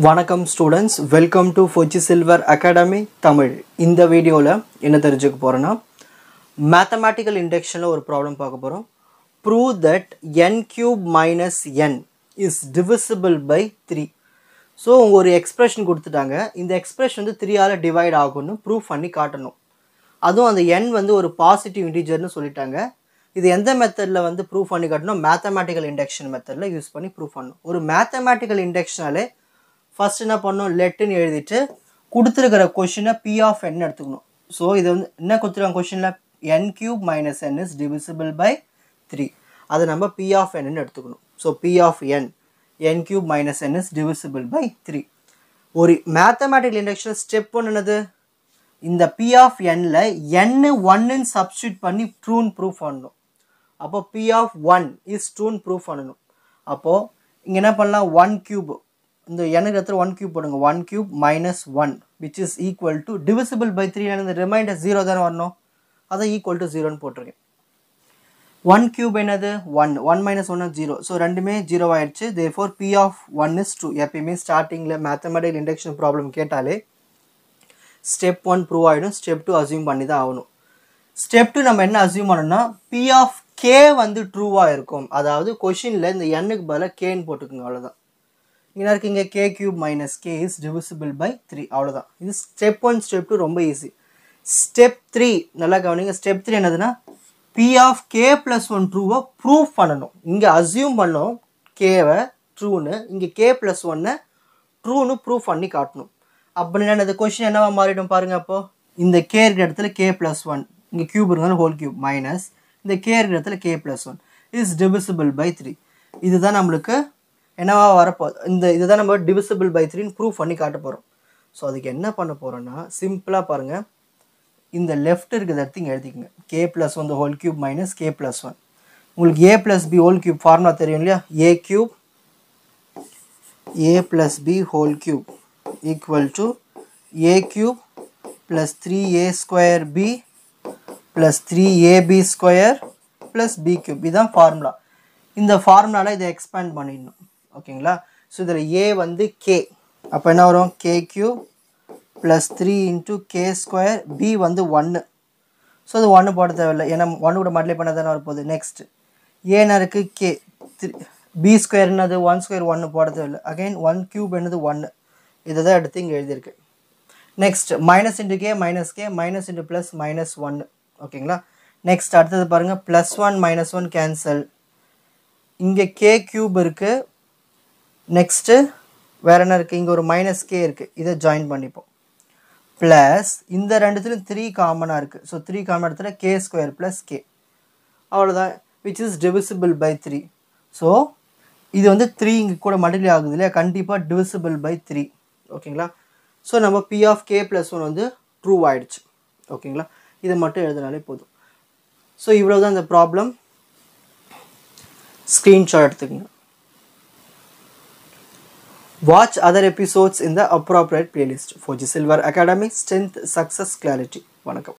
வணக்கம் students welcome to ஃபொச்சி Silver Academy Tamil. இந்த வீடியோவில் என்ன தெரிஞ்சுக்க போகிறோன்னா மேத்தமேட்டிக்கல் இண்டெக்ஷனில் ஒரு ப்ராப்ளம் பார்க்க போகிறோம் prove that n cube minus n is divisible by three so உங்கள் ஒரு எக்ஸ்ப்ரெஷன் கொடுத்துட்டாங்க. இந்த எக்ஸ்ப்ரெஷன் வந்து த்ரீயால் டிவைட் ஆகும்னு ப்ரூவ் பண்ணி காட்டணும். அதுவும் அந்த என் வந்து ஒரு பாசிட்டிவ் இன்டிஜர்னு சொல்லிட்டாங்க. இது எந்த மெத்தடில் வந்து ப்ரூவ் பண்ணி காட்டணும்? மேத்தமேட்டிக்கல் இண்டெக்ஷன் மெத்தடில் யூஸ் பண்ணி ப்ரூவ் பண்ணணும். ஒரு மேத்தமேட்டிக்கல் இண்டக்ஷனாலே ஃபஸ்ட் என்ன பண்ணணும்? லெட்டுன்னு எழுதிட்டு கொடுத்துருக்கிற கொஷினை பி ஆஃப் என் எடுத்துக்கணும். ஸோ இது வந்து என்ன கொடுத்துருக்காங்க கொஷினில் n cube minus n is divisible by three அதை நம்ம பி ஆஃப் என்னு எடுத்துக்கணும். So P of n n cube minus n is divisible by three ஒரு மேத்தமேட்டிக்கல் இண்டக்ஷன் ஸ்டெப் ஒன்று என்னது? இந்த பி ஆஃப் என்ல என்னு ஒன்னுன்னு சப்ஸ்டியூட் பண்ணி ட்ரூன் ப்ரூஃப் பண்ணணும். அப்போ பி ஆஃப் ஒன் இஸ் ட்ரூன் ப்ரூஃப் பண்ணணும். அப்போது இங்கே என்ன பண்ணலாம்? ஒன் கியூப் இந்த எனக்கு இடத்துல ஒன் கியூப் போடுங்க. One cube minus one which is equal to divisible by three இந்த ரிமைண்டர் ஜீரோ தானே வரணும்? அதை ஈக்குவல் டு ஜீரோன்னு போட்டிருக்கேன். ஒன் கியூப் என்னது? One one minus one zero so ரெண்டுமே ஜீரோ ஆயிடுச்சு. Therefore P of one is true எப்பயுமே ஸ்டார்டிங்கில் மேத்தமெட்டிக்கல் இண்டக்ஷன் ப்ராப்ளம் கேட்டாலே ஸ்டெப் ஒன் ப்ரூவ் ஆகிடும் ஸ்டெப் டூ அசியூம் பண்ணி தான் ஆகணும். ஸ்டெப் டூ நம்ம என்ன அசியூம் பண்ணணும்னா பி ஆஃப் கே வந்து ட்ரூவாக இருக்கும். அதாவது கொஷினில் இந்த எண்ணுக்கு பதிலாக கேன்னு போட்டுக்கோங்க அவ்வளோதான் இங்கே இருக்கீங்க k cube minus k is divisible by three அவ்வளோதான் இது ஸ்டெப் ஒன் ஸ்டெப் டூ ரொம்ப ஈஸி ஸ்டெப் த்ரீ நல்லா கவனிங்க. ஸ்டெப் த்ரீ என்னதுன்னா P of k plus one ட்ரூவை prove பண்ணணும். இங்கே அசியூம் பண்ணோம் கேவை ட்ரூன்னு இங்கே கே ப்ளஸ் ஒன்னை ட்ரூன்னு ப்ரூவ் பண்ணி காட்டணும். அப்படின்னா இந்த கொஷின் என்னவா மாறிடும் பாருங்க அப்போ. இந்த கே இருக்கிற இடத்துல கே ப்ளஸ் ஒன் இங்கே கியூப் இருந்தாலும் ஹோல் கியூப் மைனஸ் இந்த கே இருக்கிற இடத்துல k plus one is divisible by three இதுதான் நம்மளுக்கு என்னவா வரப்போ இந்த இதுதான் நம்ம டிவிசிபிள் பை த்ரீன்னு ப்ரூவ் பண்ணி காட்ட போகிறோம் ஸோ அதுக்கு என்ன பண்ண போகிறோன்னா சிம்பிளாக பாருங்கள் இந்த லெஃப்ட் இருக்கிற இடத்து இங்கே எழுதிக்கங்க. K plus one whole cube minus k plus one உங்களுக்கு a plus b whole cube formula தெரியும் இல்லையா? A cube a plus b whole cube a to a cube plus 3a square b plus 3ab square plus b cube. இதுதான் formula இந்த ஃபார்முலாவில் இதை expand பண்ணிடணும். ஓகேங்களா? So இதில் ஏ வந்து கே அப்போ என்ன வரும்? K cube plus three into k square b வந்து ஒன்று ஸோ அது ஒன்று போட தேவையில்லை. ஏன்னா ஒன்று கூட மல்டிப்ளை பண்ண தானே வரப்போகுது. நெக்ஸ்ட் ஏன்னா இருக்குது கே த்ரீ பி ஸ்கொயர் என்னது? ஒன் ஸ்கொயர் ஒன்று போட தேவையில்லை. அகைன் ஒன் க்யூப் என்னது? ஒன்று இதை தான் எடுத்து இங்கே எழுதியிருக்கு. Next minus into k minus k minus into plus minus ஒன்று ஓகேங்களா? நெக்ஸ்ட் அடுத்தது பாருங்கள் plus one minus one cancel இங்கே கே க்யூப் இருக்குது நெக்ஸ்ட்டு வேறு என்ன இருக்குது இங்கே ஒரு மைனஸ் கே இருக்குது இதை ஜாயின் பண்ணிப்போம். ப்ளஸ் இந்த ரெண்டுத்துலையும் த்ரீ காமனாக இருக்குது ஸோ த்ரீ காமன் இடத்துல கே ஸ்கொயர் ப்ளஸ் கே அவ்வளோதான் which is divisible by three so இது வந்து த்ரீ இங்கே கூட மல்டிப்ளை ஆகுது இல்லையா? கண்டிப்பாக டிவிசிபிள் பை த்ரீ ஓகேங்களா ஸோ நம்ம P of k plus one வந்து ட்ரூ ஆகிடுச்சு ஓகேங்களா இதை மட்டும் எழுதினாலே போதும். ஸோ இவ்வளோ தான் இந்த ப்ராப்ளம் ஸ்க்ரீன்ஷாட் எடுத்துக்கங்க. வாட்ச் அதர் எபிசோட்ஸ் இந்த appropriate playlist Fauji Silver Academy strength success clarity வணக்கம்